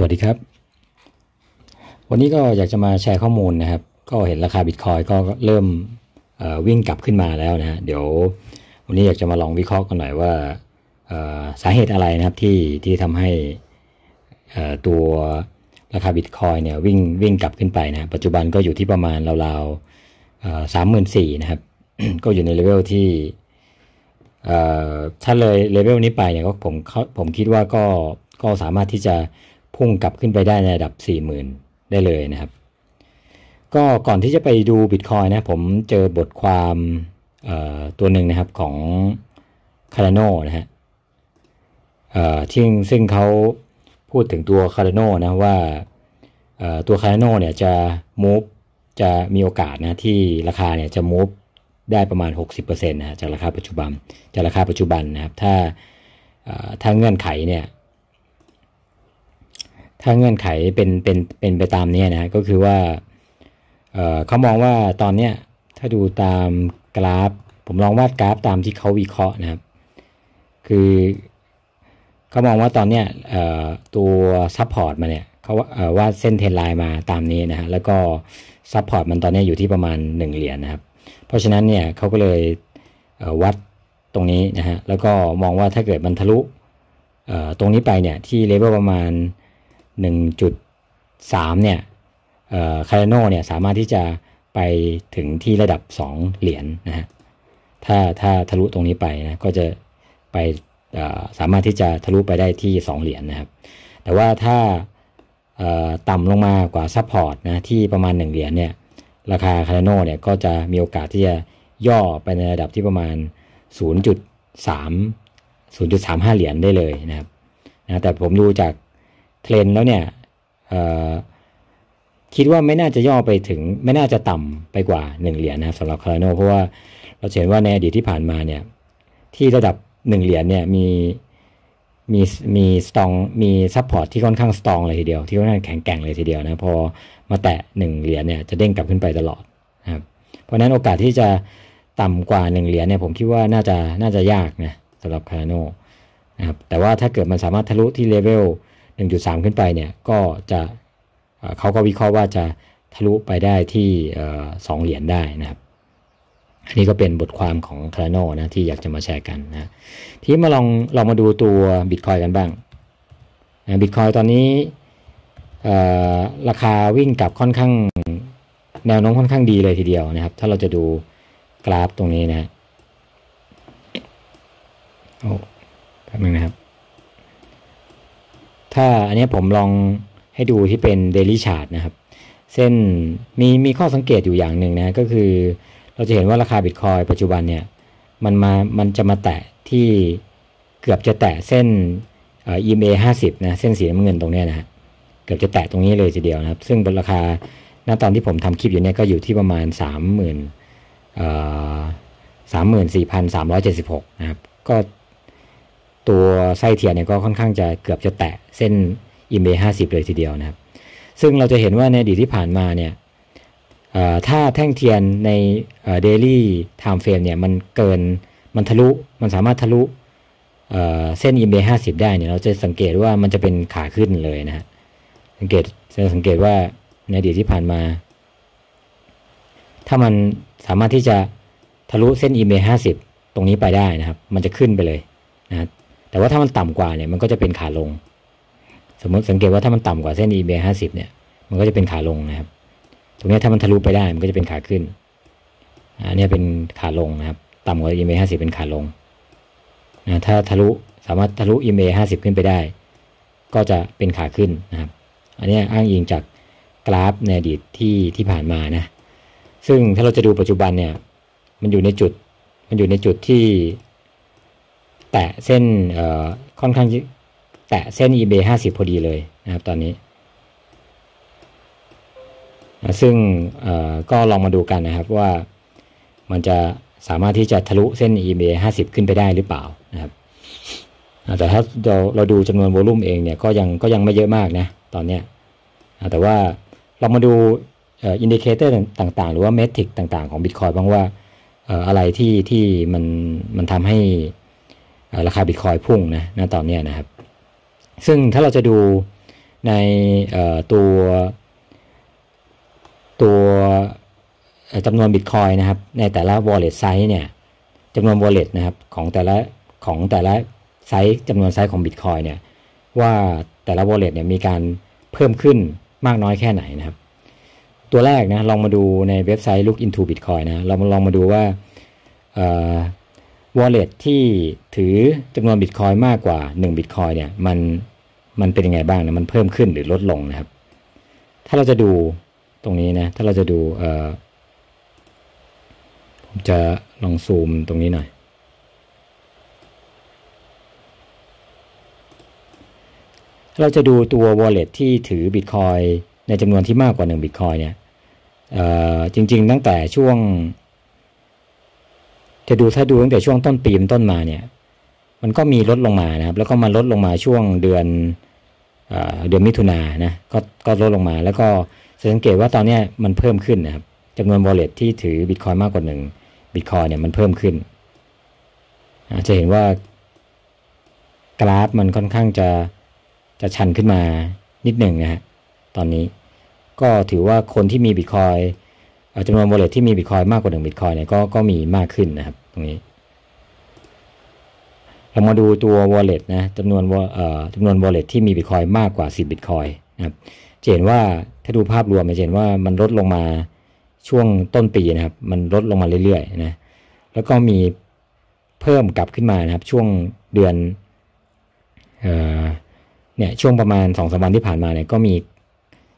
สวัสดีครับ วันนี้ก็อยากจะมาแชร์ข้อมูลนะครับ ก็เห็นราคาบิตคอยก็เริ่มวิ่งกลับขึ้นมาแล้วนะฮะเดี๋ยววันนี้อยากจะมาลองวิเคราะห์กันหน่อยว่าสาเหตุอะไรนะครับที่ที่ทำให้ตัวราคาบิตคอยเนี่ยวิ่งวิ่งกลับขึ้นไปนะปัจจุบันก็อยู่ที่ประมาณราวๆสามหมื่นสี่นะครับ ก็อยู่ในเลเวลที่ถ้าเลยเลเวลนี้ไปเนี่ยก็ผมผมคิดว่าก็ก็สามารถที่จะ พุ่งกลับขึ้นไปได้ในระดับ 40,000 ได้เลยนะครับ ก็ก่อนที่จะไปดูบิตคอยนะผมเจอบทความตัวหนึ่งนะครับของ Cardano นะฮะที่ซึ่งเขาพูดถึงตัว Cardano นะว่าตัว Cardano เนี่ยจะ move จะมีโอกาสนะที่ราคาเนี่ยจะ move ได้ประมาณ 60%นะจากราคาปัจจุบันจากราคาปัจจุบันนะครับ ถ้าถ้าเงื่อนไขเนี่ย ถ้าเงื่อนไขเป็นเป็นเป็นไปตามนี้นะก็คือว่าเเขามองว่าตอนเนี้ยถ้าดูตามกราฟ ผมลองวาดกราฟตามที่เขาวิเคราะห์นะครับ คือเขามองว่าตอนเนี้ยตัว support มาเนี่ยเขาวาดเส้น trend line มาตามนี้นะฮะแล้วก็ support มันตอนนี้อยู่ที่ประมาณ 1 เหรียญนนะครับ เพราะฉะนั้นเนี่ยเขาก็เลยวัดตรงนี้นะฮะแล้วก็มองว่าถ้าเกิดมันทะลุตรงนี้ไปเนี่ยที่เลเวลประมาณ 1.3 เนี่ย Cardano เนี่ยสามารถที่จะไปถึงที่ระดับ 2 เหรียญนนะฮะ ถ้าถ้าทะลุตรงนี้ไปนะก็จะไปสามารถที่จะทะลุไปได้ที่ 2 เหรียญนนะครับ แต่ว่าถ้าต่ำลงมากว่า support นะที่ประมาณ 1 เหรียญเนี่ยราคา Cardano เนี่ยก็จะมีโอกาสที่จะย่อไปในระดับที่ประมาณ 0.3 0.35 เหรียญได้เลยนะครับนะแต่ผมดูจาก เทรนแล้วเนี่ยคิดว่าไม่น่าจะย่อไปถึง ไม่น่าจะต่ำไปกว่า 1 เหรียญนะสำหรับ Cardano เพราะว่าเราเห็นว่าในอดีตที่ผ่านมาเนี่ยที่ระดับ 1 เหรียญเนี่ยมีมีมี strong มี support ที่ค่อนข้าง strong เลยทีเดียว ที่ค่อนข้างแข็งแกร่งเลยทีเดียวนะพอมาแตะ 1 เหรียญเนี่ยจะเด้งกลับขึ้นไปตลอดนะครับเพราะนั้นโอกาสที่จะต่ำกว่า 1 เหรียญเนี่ยผมคิดว่าน่าจะน่าจะยากนะสำหรับ Cardano นะครับแต่ว่าถ้าเกิดมันสามารถทะลุที่เลเวล 1.3 ขึ้นไปเนี่ยก็จะเขาก็วิเคราะห์ว่าจะทะลุไปได้ที่สองเหรียญได้นะครับอันนี้ก็เป็นบทความของ Cardano นะที่อยากจะมาแชร์กันนะที่มาลองลองมาดูตัวบิตคอยกันบ้างบิตคอยตอนนี้ราคาวิ่งกลับค่อนข้างแนวโน้มค่อนข้างดีเลยทีเดียวนะครับ ถ้าเราจะดูกราฟตรงนี้นะโอ้แป๊บนึงนะครับ ถ้าอันนี้ผมลองให้ดูที่เป็น Daily Chart นะครับ เส้นมีมีข้อสังเกตอยู่อย่างหนึ่งนะก็คือ เราจะเห็นว่าราคาบิตคอยปัจจุบันเนี่ยมันมามันจะมาแตะที่เกือบจะแตะเส้นอ่า EMA 50นะเส้นสีน้ำเงินตรงนี้นะฮะเกือบจะแตะตรงนี้เลยทีเดียวนะครับ ซึ่งราคาณตอนที่ผมทำคลิปอยู่เนี่ยก็อยู่ที่ประมาณ 30,000เอ่อ34,376 นะครับ ก็ ตัวไส้เทียนเนี่ยก็ค่อนข้างจะเกือบจะแตะเส้น EMA ห้าสิบเลยทีเดียวนะครับ ซึ่งเราจะเห็นว่าในอดีตที่ผ่านมาเนี่ยถ้าแท่งเทียนใน daily time frame เนี่ยมันเกินมันทะลุมันสามารถทะลุเส้น EMA ห้าสิบได้เนี่ยเราจะสังเกตว่ามันจะเป็นขาขึ้นเลยนะฮะสังเกตจะสังเกตว่าในอดีตที่ผ่านมา ถ้ามันสามารถที่จะทะลุเส้นอิมเบห้าสิบตรงนี้ไปได้นะครับ มันจะขึ้นไปเลยนะ แต่ว่าถ้ามันต่ำกว่าเนี่ยมันก็จะเป็นขาลง สมมติสังเกตว่าถ้ามันต่ำกว่าเส้น EMA 50 เนี่ย มันก็จะเป็นขาลงนะครับ ตรงนี้ถ้ามันทะลุไปได้มันก็จะเป็นขาขึ้น อันนี้เป็นขาลงนะครับ ต่ำกว่า EMA 50 เป็นขาลงนะถ้าทะลุสามารถทะลุ EMA 50 ขึ้นไปได้ ก็จะเป็นขาขึ้นนะครับ อันนี้อ้างอิงจากกราฟในอดีตที่ที่ผ่านมานะ ซึ่งถ้าเราจะดูปัจจุบันเนี่ย มันอยู่ในจุด มันอยู่ในจุดที่ แตะเส้นค่อนข้างแตะเส้น eBay 50 พอดีเลยนะครับตอนนี้ ซึ่งก็ลองมาดูกันนะครับว่ามันจะสามารถที่จะทะลุเส้น eBay 50 ขึ้นไปได้หรือเปล่านะครับแต่ถ้าเราเราดูจำนวน volume เองเนี่ยก็ยังก็ยังไม่เยอะมากนะตอนเนี้ยแต่ว่าเรามาดู indicator ต่างๆ หรือว่า metric ต่างๆของ Bitcoin บ้างว่าอะไรที่ที่มันมันทำให้ ราคาบิตคอยพุ่งนะณตอนนี้นะครับ ซึ่งถ้าเราจะดูในตัวตัวจำนวนบิตคอยนะครับ ในแต่ละ wallet size เนี่ยจำนวน wallet นะครับของแต่ละของแต่ละไซส์จำนวนไซส์ของบิตคอยเนี่ยว่าแต่ละ wallet เนี่ยมีการเพิ่มขึ้นมากน้อยแค่ไหนนะครับ ตัวแรกนะลองมาดูในเว็บไซต์ Look into Bitcoin นะเราลองมาดูว่า wallet ที่ถือจำนวนบิตคอยมากกว่า1บิตคอยเนี่ยมันมันเป็นยังไงบ้างนะมันเพิ่มขึ้นหรือลดลงนะครับ ถ้าเราจะดูตรงนี้นะถ้าเราจะดูเอ่อผมจะลองซูมตรงนี้หน่อย เราจะดูตัว wallet ที่ถือ Bitcoin ในจำนวนที่มากกว่า1 Bitcoin เนี่ยจริง ๆ ตั้งแต่ช่วง จะดูถ้าดูตั้งแต่ช่วงต้นปีมต้นมาเนี่ย มันก็มีลดลงมานะครับ แล้วก็มาลดลงมาช่วงเดือนเดือนมิถุนานะก็ก็ลดลงมา แล้วก็สังเกตว่าตอนนี้มันเพิ่มขึ้นนะครับจำนวน wallet ที่ถือ Bitcoin มากกว่า1 Bitcoin เนี่ยมันเพิ่มขึ้นจะเห็นว่ากราฟมันค่อนข้างจะจะชันขึ้นมานิดหนึ่งนะฮะตอนนี้ก็ถือว่าคนที่มีบิตคอย จำนวน wallet ที่มีบิตคอยมากกว่าหนึ่งบิตคอยเนี่ยก็ก็มีมากขึ้นนะครับ ตรงนี้ เรามาดูตัว wallet นะจำนวนจำนวน wallet ที่มีบิตคอยมากกว่า 10บิตคอยนะครับจะเห็นว่าถ้าดูภาพรวมจะเห็นว่ามันลดลงมาช่วงต้นปีนะครับ มันลดลงมาเรื่อยๆนะแล้วก็มีเพิ่มกลับขึ้นมานะครับ ช่วงเดือนเนี่ยช่วงประมาณ2อสวันที่ผ่านมาเนี่ยก็มี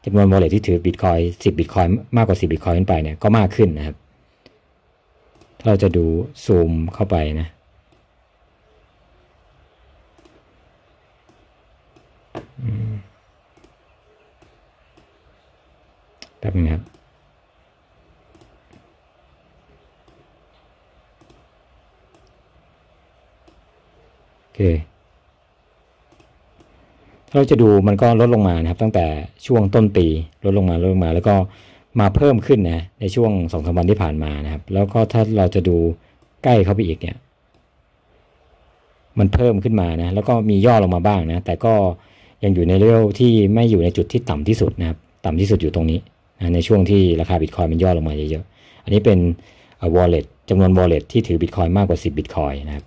จำนวน wallet ที่ถือบิตคอย10บิตคอยมากกว่า10บิตคอยขึ้นไปเนี่ยก็มากขึ้นนะครับ ถ้าเราจะดูซูมเข้าไปนะ แป๊บนึงครับโอเค เราจะดูมันก็ลดลงมานะครับ ตั้งแต่ช่วงต้นปีลดลงมาลดลงมา แล้วก็มาเพิ่มขึ้นนะในช่วงสองสามวันที่ผ่านมานะครับ แล้วก็ถ้าเราจะดูใกล้เข้าไปอีกเนี่ย มันเพิ่มขึ้นมานะ แล้วก็มีย่อลงมาบ้างนะ แต่ก็ยังอยู่ในเลเวลที่ไม่อยู่ในจุดที่ต่ำที่สุดนะครับ ต่ำที่สุดอยู่ตรงนี้นะในช่วงที่ราคาบิตคอยมันย่อลงมาเยอะๆอันนี้เป็น wallet จำนวน wallet ที่ถือบิตคอยมากกว่า 10บิตคอยนะครับ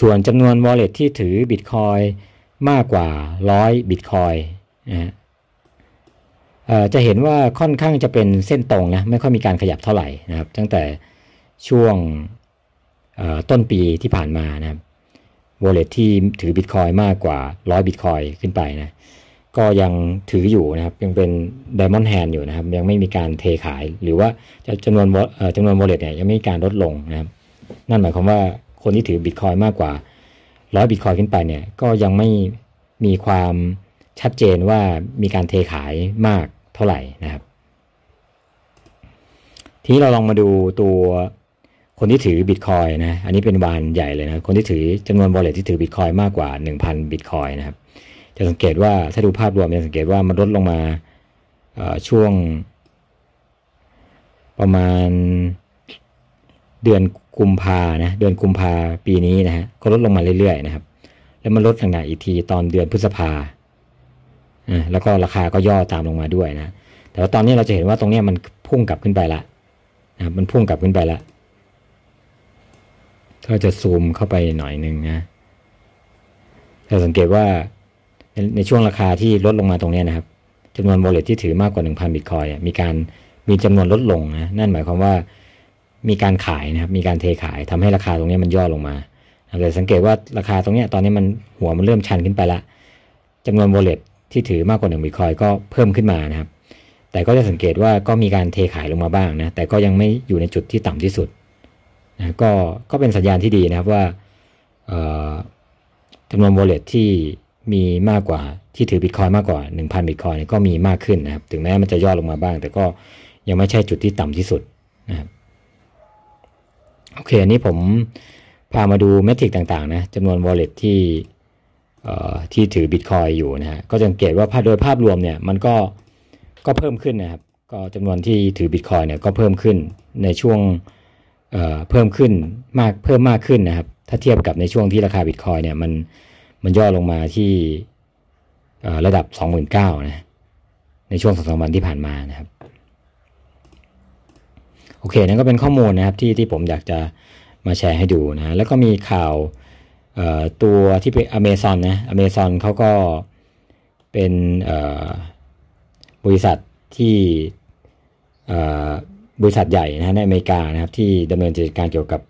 ส่วนจำนวน wallet ที่ถือบิตคอย มากกว่าร้อยบิตคอยนะฮะจะเห็นว่าค่อนข้างจะเป็นเส้นตรงนะไม่ค่อยมีการขยับเท่าไหร่นะครับ ตั้งแต่ช่วงต้นปีที่ผ่านมานะครับ wallet ที่ถือบิตคอยมากกว่าร้อยบิตคอยขึ้นไปนะก็ยังถืออยู่นะครับ ยังเป็น diamond hand อยู่นะครับ ยังไม่มีการเทขายหรือว่าจำนวนจำนวน wallet เนี่ยยังไม่มีการลดลงนะครับ นั่นหมายความว่าคนที่ถือบิตคอยมากกว่า ร้อยบิตคอยขึ้นไปเนี่ยก็ยังไม่มีความชัดเจนว่ามีการเทขายมากเท่าไหร่นะครับ ทีนี้เราลองมาดูตัวคนที่ถือบิตคอยนะ อันนี้เป็นวาฬใหญ่เลยนะ คนที่ถือจำนวน wallet ที่ถือบิตคอยมากกว่า 1,000 บิตคอยนะครับ จะสังเกตว่าถ้าดูภาพรวมจะสังเกตว่ามันลดลงมาช่วงประมาณ เดือนกุมภานะเดือนกุมภาปีนี้นะฮะก็ลดลงมาเรื่อยๆนะครับ แล้วมันลดขนาดอีกทีตอนเดือนพฤษภาอ่าแล้วก็ราคาก็ย่อตามลงมาด้วยนะ แต่ว่าตอนนี้เราจะเห็นว่าตรงนี้มันพุ่งกลับขึ้นไปละนะมันพุ่งกลับขึ้นไปละก็จะซูมเข้าไปหน่อยหนึ่งนะเราสังเกตว่าในในช่วงราคาที่ลดลงมาตรงนี้นะครับจำนวน wallet ที่ถือมากกว่า 1,000บิตคอยมีการมีจำนวนลดลงนะนั่นหมายความว่า มีการขายนะครับ มีการเทขายทำให้ราคาตรงนี้มันย่อลงมาเราสังเกตว่าราคาตรงนี้ตอนนี้มันหัวมันเริ่มชันขึ้นไปละจำนวน wallet ที่ถือมากกว่าหนึ่งบิตคอยก็เพิ่มขึ้นมานะครับ แต่ก็จะสังเกตว่าก็มีการเทขายลงมาบ้างนะ แต่ก็ยังไม่อยู่ในจุดที่ต่ำที่สุดนะก็ก็เป็นสัญญาณที่ดีนะครับว่าจำนวน wallet ที่มีมากกว่าที่ถือบิตคอยมากกว่า 1,000บิตคอยก็มีมากขึ้นนะครับ ถึงแม้มันจะย่อลงมาบ้าง แต่ก็ยังไม่ใช่จุดที่ต่ำที่สุดนะครับ โอเคอันนี้ผมพามาดูเมทริกต่างๆนะจำนวน wallet ที่ที่ถือ Bitcoin อยู่นะฮะก็สังเกตว่าโดยภาพรวมเนี่ยมันก็ก็เพิ่มขึ้นนะครับก็จำนวนที่ถือ Bitcoin เนี่ยก็เพิ่มขึ้นในช่วงเเพิ่มขึ้นมากเพิ่มมากขึ้นนะครับ ถ้าเทียบกับในช่วงที่ราคา Bitcoin เนี่ยมันมันย่อลงมาที่ระดับ 29,000นะในช่วงสองสามวันที่ผ่านมานะครับ โอเคนั่นก็เป็นข้อมูลนะครับที่ที่ผมอยากจะมาแชร์ให้ดูนะแล้วก็มีข่าวตัวที่เป็นอเมซอนนะอเมซอนเขาก็เป็นบริษัทที่บริษัทใหญ่นะในอเมริกานะครับที่ดำเนินกิจการเกี่ยวกับ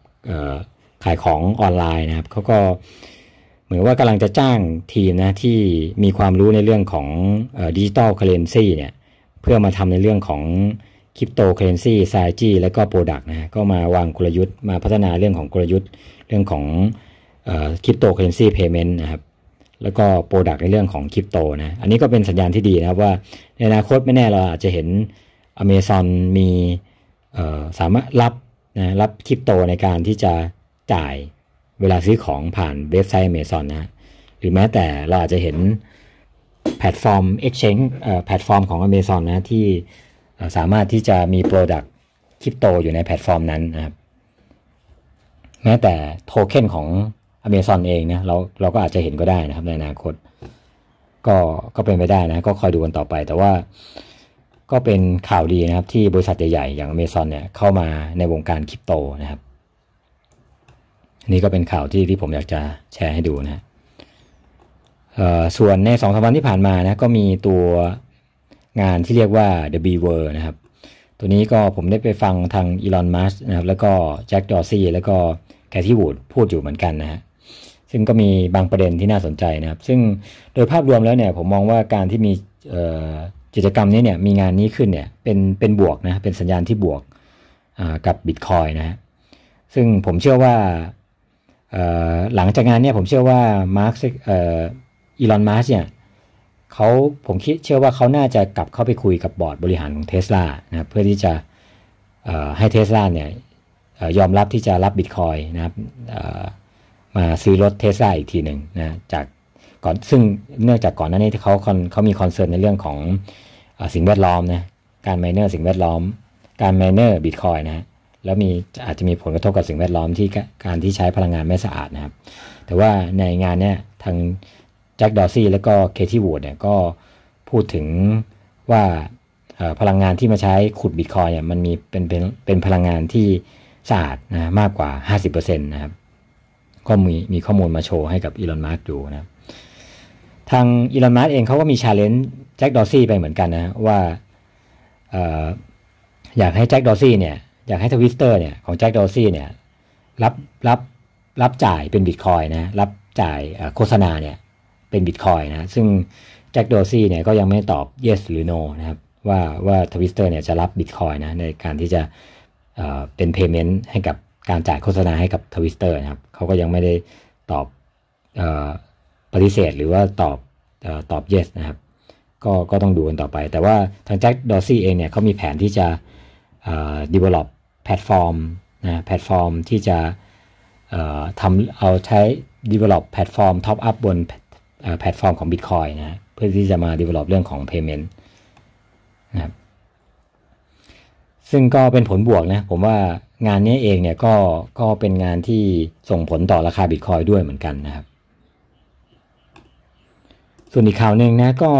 ขายของออนไลน์นะครับเขาก็เหมือนว่ากำลังจะจ้างทีมนะที่มีความรู้ในเรื่องของdigital currency เนี่ยเพื่อมาทำในเรื่องของ cryptocurrency strategy และก็ product นะก็มาวางกลยุทธ์มาพัฒนาเรื่องของกลยุทธ์ เรื่องของ cryptocurrency payment นะครับแล้วก็ product ในเรื่องของคริปโตนะอันนี้ก็เป็นสัญญาณที่ดีนะครับว่าในอนาคตไม่แน่เราอาจจะเห็นอเมซอนมีสามารถรับนะรับคริปโตในการที่จะจ่ายเวลาซื้อของผ่านเว็บไซต์ Amazon นะหรือแม้แต่เราอาจจะเห็นแพลตฟอร์ม Exchange แพลตฟอร์มของ Amazon นะที่ สามารถที่จะมี Product คริปโตอยู่ในแพลตฟอร์มนั้นนะครับ แม้แต่โทเค็นของ Amazon เองนะเราเราก็อาจจะเห็นก็ได้นะครับในอนาคต ก็ก็เป็นไปได้นะ ก็คอยดูกันต่อไป แต่ว่าก็เป็นข่าวดีนะครับ ที่บริษัทใหญ่ๆ อย่าง Amazon เนี่ยเข้ามาในวงการคริปโตนะครับนี่ก็เป็นข่าวที่ที่ผมอยากจะแชร์ให้ดูนะส่วนในสองสวันที่ผ่านมานะก็มีตัว งานที่เรียกว่า The b w o r นะครับ ตัวนี้ก็ผมได้ไปฟังทางอีลอนมัสนะครับ แล้วก็แจ็คดอร์ซี่แล้วก็แคทที่วูดพูดอยู่เหมือนกันนะฮะซึ่งก็มีบางประเด็นที่น่าสนใจนะครับ ซึ่งโดยภาพรวมแล้วเนี่ยผมมองว่าการที่มีกิจกรรมนี้เนี่ยมีงานนี้ขึ้นเนี่ยเป็นเป็นบวกนะเป็นสัญญาณที่บวกกับบิตคอยนะฮะซึ่งผมเชื่อว่าหลังจากงานเนี่ยผมเชื่อว่ามาร์คอีลอนมัสก์เนี่ย เขาผมคิดเชื่อว่าเขาน่าจะกลับเข้าไปคุยกับบอร์ดบริหารของเทสลานะเพื่อที่จะให้เทสลาเนี่ยยอมรับที่จะรับบิตคอยนะครับมาซื้อรถเทสลาอีกทีหนึ่งนะจากก่อนซึ่งเนื่องจากก่อนหน้านี้เขาเขามี concern ในเรื่องของอสิ่งแวดล้อมนะการ miner สิ่งแวดล้อม การ miner Bitcoin นะแล้วมีอาจจะมีผลกระทบกับสิ่งแวดล้อมที่การที่ใช้พลังงานไม่สะอาดนะครับ แต่ว่าในงานเนี้ยทาง Jack Dorsey แล้วก็ Cathie Wood เนี่ยก็พูดถึงว่าพลังงานที่มาใช้ขุดบิตคอยเนี่ยมันมีเป็นเป็นเป็นพลังงานที่สะอาดนะมากกว่า 50%นะครับก็มีมีข้อมูลมาโชว์ให้กับ Elon Musk ดูนะครับทาง Elon Musk เองเขาก็มี challenge Jack Dorsey ไปเหมือนกันนะว่าอยากให้ Jack Dorsey เนี่ยอยากให้ทวิสเตอร์เนี่ยของ Jack Dorsey เนี่ยรับรับรับจ่ายเป็นบิตคอยนะรับจ่ายโฆษณาเนี่ย เป็นบิตคอยนะซึ่ง Jack Dorsey เนี่ยก็ยังไม่ตอบ yes หรือ no นะครับว่าว่าทวิสเตอร์เนี่ยจะรับบิตคอยนะในการที่จะเป็น payment ให้กับการจ่ายโฆษณาให้กับทวิสเตอร์นะครับเขาก็ยังไม่ได้ตอบปฏิเสธหรือว่าตอบตอบ yes นะครับก็ก็ต้องดูกันต่อไป แต่ว่าทาง Jack Dorsey เองเนี่ยเขามีแผนที่จะ develop แพลตฟอร์มนะแพลตฟอร์มที่จะทำเอาใช้ develop แพลตฟอร์ม top up บน แพลตฟอร์มของ Bitcoin นะเพื่อที่จะมา develop เรื่องของ payment นะครับซึ่งก็เป็นผลบวกนะผมว่างานนี้เองเนี่ยก็ก็เป็นงานที่ส่งผลต่อราคาบิตคอยด้วยเหมือนกันนะครับ ส่วนอีกข่าวหนึ่งนะก็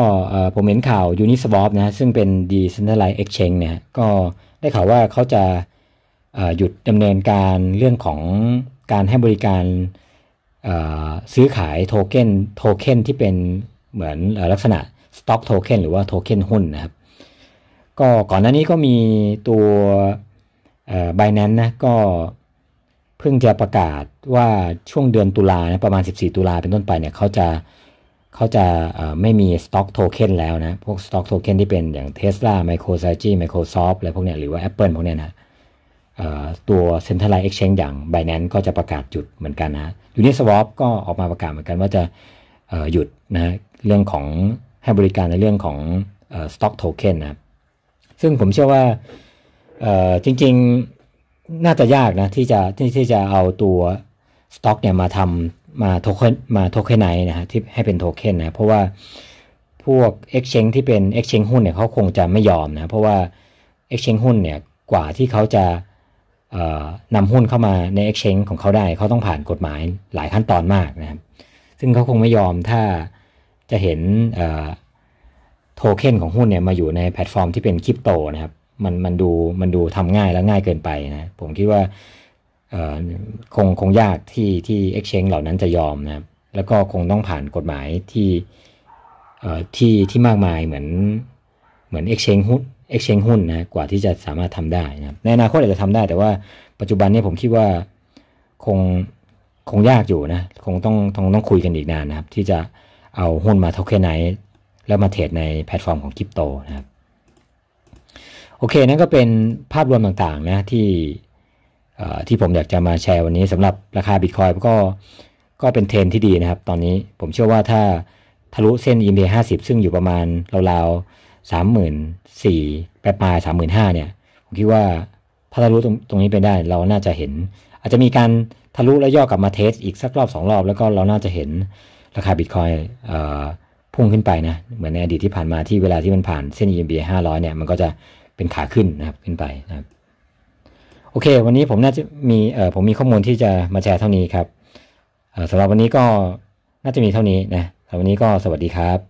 ผมเห็นข่าว Uniswap นะซึ่งเป็น Decentralized Exchange เนี่ยก็ได้ข่าวว่าเขาจะหยุดดำเนินการเรื่องของการให้บริการ ซื้อขายโทเค็นโทเค็นที่เป็นเหมือนลักษณะสต็อกโทเค็นหรือว่าโทเค็นหุ้นนะครับ ก็ก่อนหน้านี้ก็มีตัวไบแนนนะก็เพิ่งจะประกาศว่าช่วงเดือนตุลานะประมาณ 14 ตุลาเป็นต้นไปเนี่ยเขาจะเขาจะไม่มีสต็อกโทเค็นแล้วนะ พวกสต็อกโทเค็นที่เป็นอย่าง Tesla MicroStrategy Microsoft อะไรพวกเนี้ยหรือว่า Apple พวกเนี้ยนะ ตัว Centralized Exchange อย่าง Binance ก็จะประกาศหยุดเหมือนกันนะ Uniswap ก็ออกมาประกาศเหมือนกันว่าจะหยุดนะเรื่องของให้บริการในเรื่องของ stock token นะซึ่งผมเชื่อว่าจริงๆน่าจะยากนะที่จะที่ที่จะเอาตัวสต็อกเนี่ยมาทำมาโทเค็นมา tokenize นะฮะที่ให้เป็นโทเค็นนะเพราะว่าพวก Exchange ที่เป็น Exchange หุ้นเนี่ยเขาคงจะไม่ยอมนะเพราะว่า Exchange หุ้นเนี่ยกว่าที่เขาจะ นำหุ้นเข้ามาใน Exchange ของเขาได้ เขาต้องผ่านกฎหมายหลายขั้นตอนมากนะครับ ซึ่งเขาคงไม่ยอมถ้าจะเห็นโทเค็นของหุ้นเนี่ยมาอยู่ในแพลตฟอร์มที่เป็นคริปโตนะครับ มันมันดูมันดูทำง่ายและง่ายเกินไปนะ ผมคิดว่าคงคงยากที่ที่ Exchange เหล่านั้นจะยอมนะครับ แล้วก็คงต้องผ่านกฎหมายที่ที่ที่มากมายเหมือนเหมือน Exchange หุ้น Exchange หุ้นนะกว่าที่จะสามารถทำได้นะครับในอนาคตอาจจะทำได้แต่ว่าปัจจุบันนี้ผมคิดว่าคงคงยากอยู่นะคงต้องต้องต้องคุยกันอีกนานนะครับ ที่จะเอาหุ้นมา tokenize แล้วมาเทรดในแพลตฟอร์มของคริปโตนะครับโอเคนั่นก็เป็นภาพรวมต่างๆนะที่ที่ผมอยากจะมาแชร์วันนี้สำหรับราคาบิตคอยก็ก็เป็นเทรนด์ที่ดีนะครับ ตอนนี้ผมเชื่อว่าถ้าทะลุเส้น EMA 50 ซึ่งอยู่ประมาณราวๆ สามหมื่นสี่ปลายสามหมื่นห้าเนี่ย ผมคิดว่าถ้าทะลุตรงตรงนี้ไปได้ เราน่าจะเห็น อาจจะมีการทะลุแล้วย่อกลับมาเทสอีกสักรอบสองรอบ แล้วก็เราน่าจะเห็นราคาบิตคอยพุ่งขึ้นไปนะ เหมือนในอดีตที่ผ่านมาที่เวลาที่มันผ่านเส้น EMA 500 เนี่ย มันก็จะเป็นขาขึ้นนะครับขึ้นไปนะครับโอเค วันนี้ผมน่าจะมีเออผมมีข้อมูลที่จะมาแชร์เท่านี้ครับสำหรับวันนี้ก็น่าจะมีเท่านี้นะสำหรับวันนี้ก็สวัสดีครับ